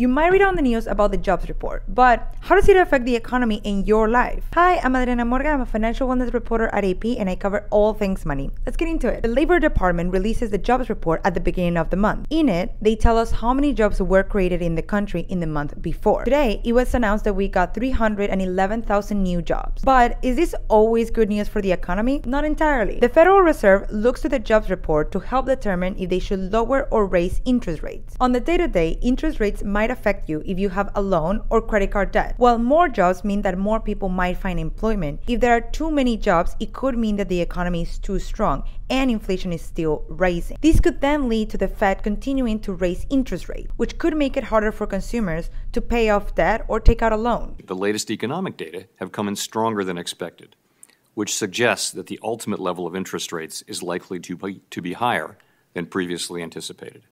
You might read on the news about the jobs report, but how does it affect the economy in your life? Hi, I'm Adriana Morga. I'm a financial wellness reporter at AP and I cover all things money. Let's get into it. The Labor Department releases the jobs report at the beginning of the month. In it, they tell us how many jobs were created in the country in the month before. Today, it was announced that we got 311,000 new jobs. But is this always good news for the economy? Not entirely. The Federal Reserve looks to the jobs report to help determine if they should lower or raise interest rates. On the day to day, interest rates might affect you if you have a loan or credit card debt. While more jobs mean that more people might find employment, if there are too many jobs, it could mean that the economy is too strong and inflation is still rising. This could then lead to the Fed continuing to raise interest rates, which could make it harder for consumers to pay off debt or take out a loan. The latest economic data have come in stronger than expected, which suggests that the ultimate level of interest rates is likely to be, to be higher than previously anticipated.